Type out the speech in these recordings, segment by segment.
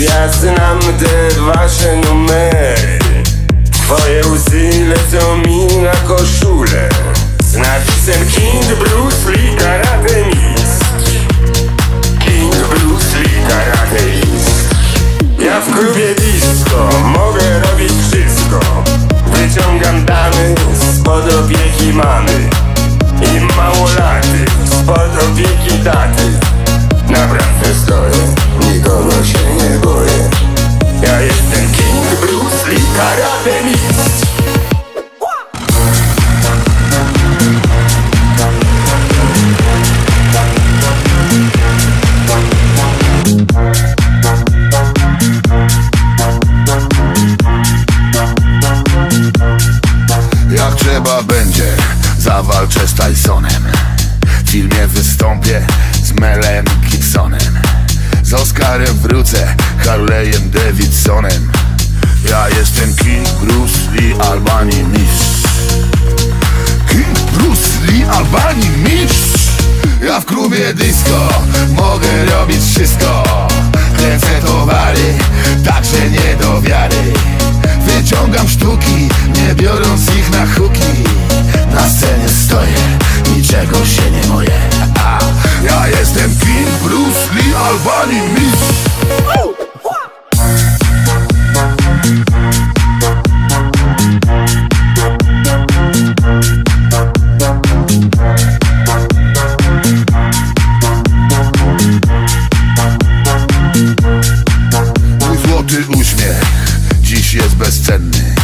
Ja znam te wasze numery. Twoje łzy lecą mi na koszulę. Z napisem Trzeba będzie, zawalczę z Tysonem. W filmie wystąpię z Melem Gibsonem. Z Oscarem wrócę, Harley'em Davidsonem. Ja jestem King Bruce Lee Albanii mistrz. King Bruce Lee Albanii mistrz. Ja w klubie disco mogę robić wszystko. Kręcę towary, także nie do wiary Albanii mistrz! Mój złoty uśmiech dziś jest bezcenny.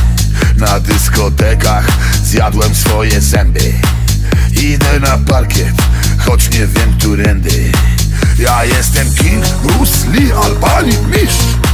Na dyskotekach zjadłem swoje zęby. Idę na parkiet, choć nie wiem którędy Ja jestem King Bruce Lee Albanii mistrz